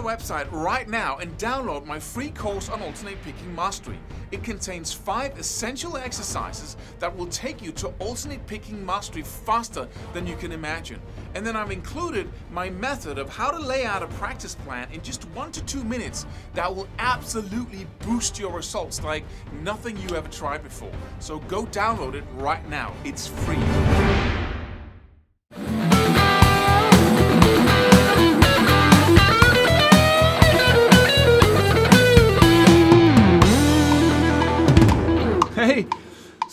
website right now and download my free course on alternate picking mastery. It contains five essential exercises that will take you to alternate picking mastery faster than you can imagine. And then I've included my method of how to lay out a practice plan in just one to two minutes that will absolutely boost your results like nothing you ever tried before. So go download it right now. It's free.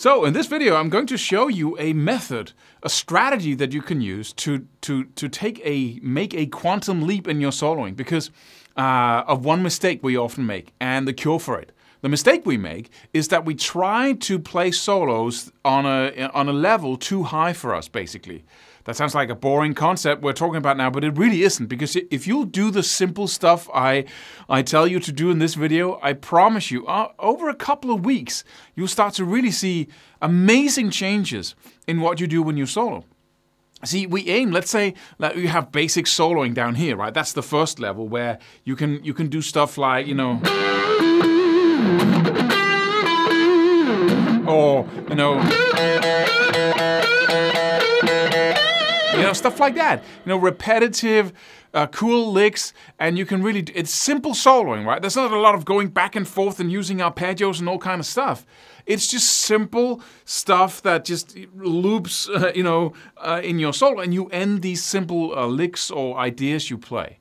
So in this video I'm going to show you a method, a strategy that you can use to to to take a make a quantum leap in your soloing because uh, of one mistake we often make and the cure for it. The mistake we make is that we try to play solos on a on a level too high for us, basically. That sounds like a boring concept we're talking about now, but it really isn't because if you'll do the simple stuff I I tell you to do in this video, I promise you, uh, over a couple of weeks, you'll start to really see amazing changes in what you do when you solo. See, we aim. Let's say that you have basic soloing down here, right? That's the first level where you can you can do stuff like you know, or you know know, stuff like that. You know, repetitive, uh, cool licks, and you can really, it's simple soloing, right? There's not a lot of going back and forth and using arpeggios and all kind of stuff. It's just simple stuff that just loops, uh, you know, uh, in your solo, and you end these simple uh, licks or ideas you play.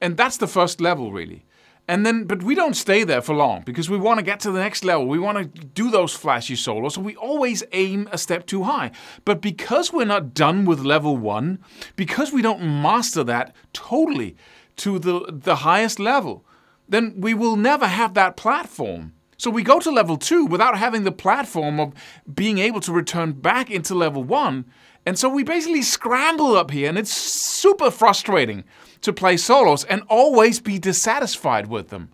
And that's the first level, really. And then, but we don't stay there for long because we want to get to the next level. We want to do those flashy solos, so we always aim a step too high. But because we're not done with level one, because we don't master that totally to the, the highest level, then we will never have that platform. So we go to level two without having the platform of being able to return back into level one. And so we basically scramble up here, and it's super frustrating to play solos and always be dissatisfied with them.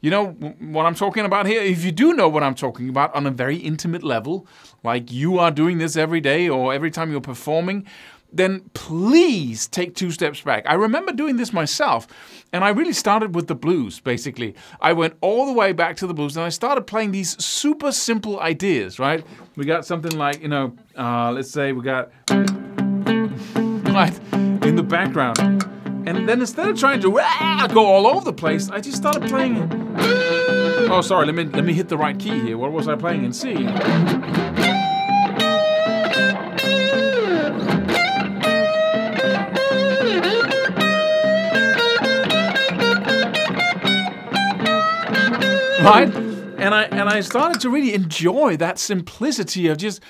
You know what I'm talking about here? If you do know what I'm talking about on a very intimate level, like you are doing this every day or every time you're performing, then please take two steps back. I remember doing this myself, and I really started with the blues, basically. I went all the way back to the blues, and I started playing these super simple ideas, right? We got something like, you know, uh, let's say we got, right, in the background. And then instead of trying to go all over the place, I just started playing. Oh, sorry. Let me let me hit the right key here. What was I playing in C? Right? And I and I started to really enjoy that simplicity of just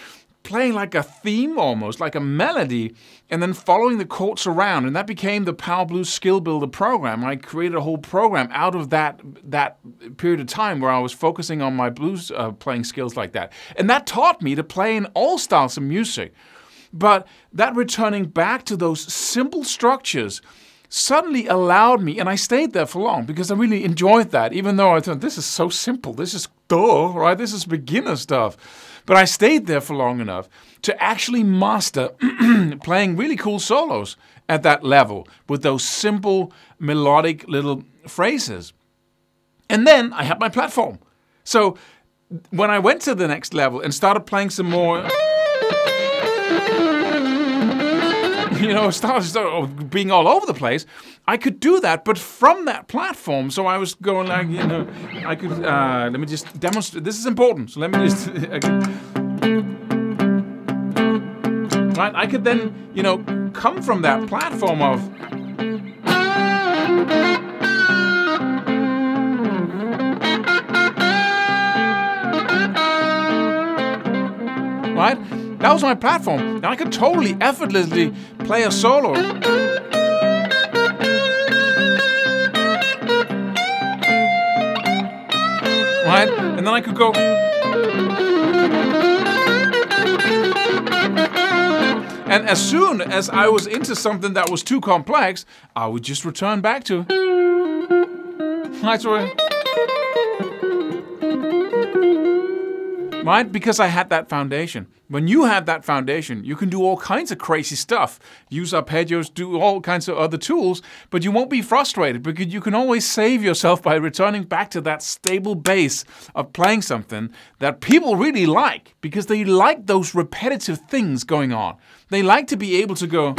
playing like a theme almost, like a melody, and then following the chords around. And that became the Power Blues Skill Builder program. I created a whole program out of that, that period of time where I was focusing on my blues uh, playing skills like that. And that taught me to play in all styles of music. But that returning back to those simple structures suddenly allowed me, and I stayed there for long because I really enjoyed that, even though I thought, this is so simple, this is duh, right? This is beginner stuff. But I stayed there for long enough to actually master playing really cool solos at that level with those simple melodic little phrases. And then I had my platform. So when I went to the next level and started playing some more you know, started, started being all over the place. I could do that, but from that platform. So I was going like, you know, I could. Uh, let me just demonstrate. This is important. So let me just. right, I could then, you know, come from that platform of. Right? That was my platform, and I could totally effortlessly play a solo. Right? And then I could go. And as soon as I was into something that was too complex, I would just return back to. Right. Right? Because I had that foundation. When you have that foundation, you can do all kinds of crazy stuff. Use arpeggios, do all kinds of other tools, but you won't be frustrated because you can always save yourself by returning back to that stable base of playing something that people really like because they like those repetitive things going on. They like to be able to go.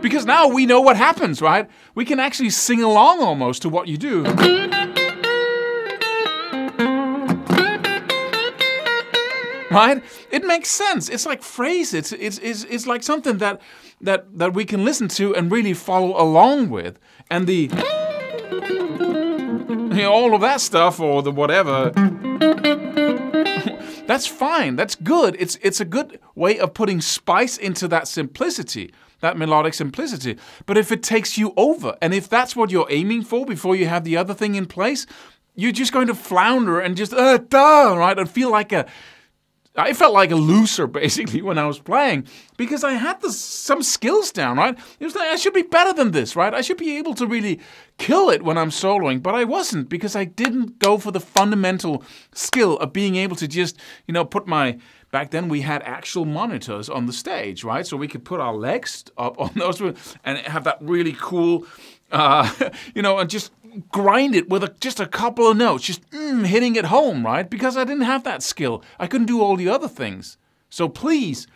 Because now we know what happens, right? We can actually sing along almost to what you do. Right? It makes sense. It's like phrase. It's, it's, it's, it's like something that, that, that we can listen to and really follow along with. And the, you know, all of that stuff or the whatever, that's fine. That's good. It's, it's a good way of putting spice into that simplicity that melodic simplicity. But if it takes you over, and if that's what you're aiming for before you have the other thing in place, you're just going to flounder and just, uh, duh, right? And feel like a I felt like a loser basically when I was playing because I had the, some skills down, right? It was like I should be better than this, right? I should be able to really kill it when I'm soloing, but I wasn't because I didn't go for the fundamental skill of being able to just, you know, put my back then we had actual monitors on the stage, right? So we could put our legs up on those and have that really cool uh, you know, and just grind it with a, just a couple of notes, just mm, hitting it home, right? Because I didn't have that skill. I couldn't do all the other things. So please,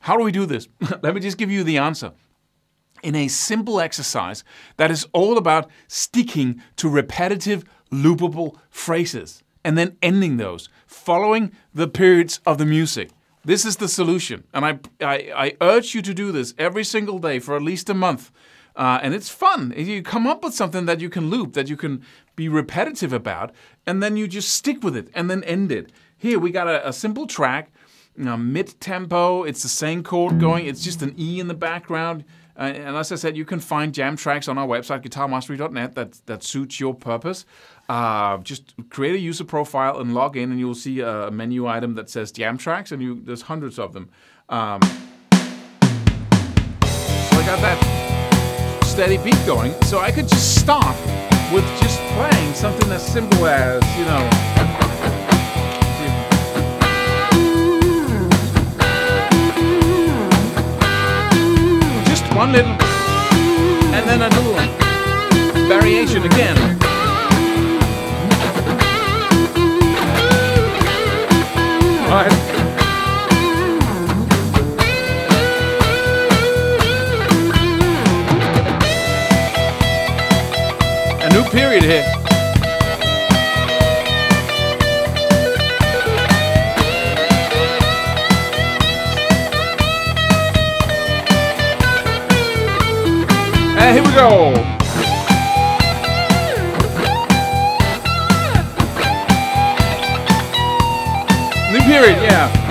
how do we do this? Let me just give you the answer. In a simple exercise that is all about sticking to repetitive, loopable phrases and then ending those, following the periods of the music. This is the solution. And I, I, I urge you to do this every single day for at least a month uh, and it's fun. You come up with something that you can loop, that you can be repetitive about, and then you just stick with it and then end it. Here we got a, a simple track, you know, mid tempo. It's the same chord going. It's just an E in the background. Uh, and as I said, you can find jam tracks on our website, guitarmastery.net, that, that suits your purpose. Uh, just create a user profile and log in, and you'll see a menu item that says jam tracks, and you, there's hundreds of them. Um, so I got that steady beat going, so I could just stop with just playing something as simple as, you know, just one little, and then a little variation again. And here we go. New period, yeah.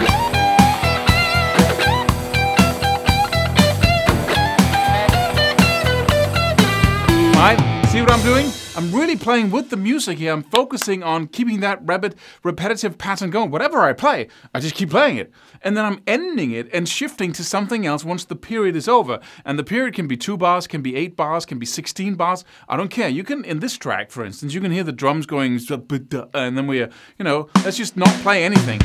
I'm really playing with the music here. I'm focusing on keeping that rapid, repetitive pattern going. Whatever I play, I just keep playing it. And then I'm ending it and shifting to something else once the period is over. And the period can be two bars, can be eight bars, can be 16 bars. I don't care. You can, in this track, for instance, you can hear the drums going, and then we're, uh, you know, let's just not play anything.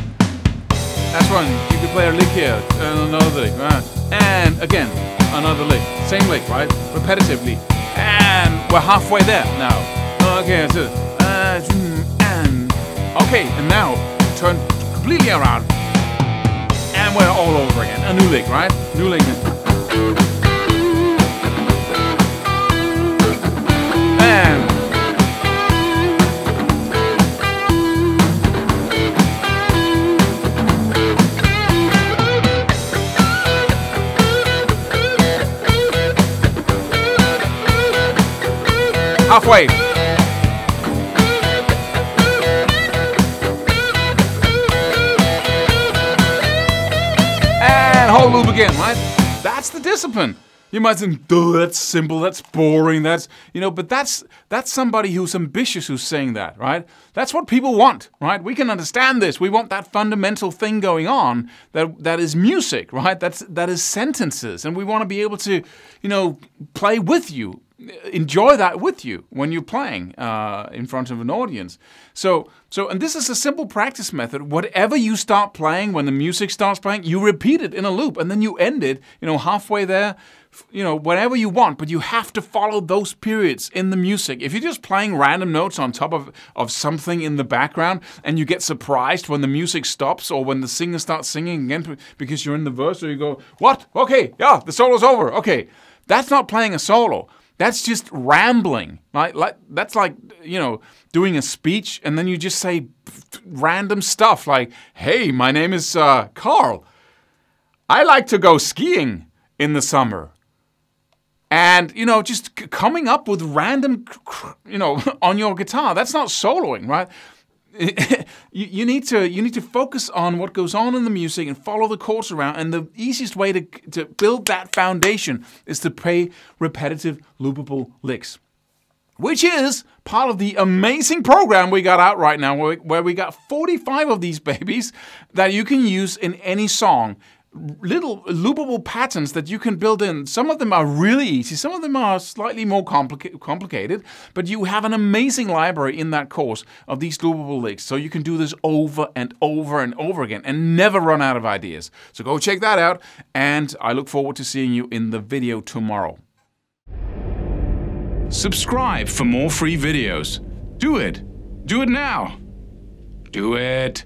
That's one. You can play a lick here, and another lick, and again, another lick. Same lick, right? Repetitively. And we're halfway there now. Okay, so, uh, and, okay, and now turn completely around. And we're all over again. A new lick, right? New lick. Halfway. And whole loop again, right? That's the discipline. You might think, duh, that's simple, that's boring, that's, you know, but that's, that's somebody who's ambitious who's saying that, right? That's what people want, right? We can understand this. We want that fundamental thing going on that, that is music, right? That's, that is sentences. And we want to be able to, you know, play with you enjoy that with you when you're playing uh, in front of an audience. So, so, and this is a simple practice method. Whatever you start playing, when the music starts playing, you repeat it in a loop, and then you end it, you know, halfway there, you know, whatever you want. But you have to follow those periods in the music. If you're just playing random notes on top of of something in the background, and you get surprised when the music stops or when the singer starts singing again because you're in the verse, or you go, "What? Okay, yeah, the solo's over. Okay." That's not playing a solo. That's just rambling. Like, like that's like you know doing a speech and then you just say random stuff like, "Hey, my name is uh, Carl. I like to go skiing in the summer." And you know, just coming up with random, you know, on your guitar. That's not soloing, right? you, you, need to you need to focus on what goes on in the music and follow the chords around. And the easiest way to to build that foundation is to play repetitive loopable licks, which is part of the amazing program we got out right now, where, where we got 45 of these babies that you can use in any song little loopable patterns that you can build in. Some of them are really easy, some of them are slightly more complica- complicated, but you have an amazing library in that course of these loopable licks. So you can do this over and over and over again and never run out of ideas. So go check that out, and I look forward to seeing you in the video tomorrow. Subscribe for more free videos. Do it. Do it now. Do it.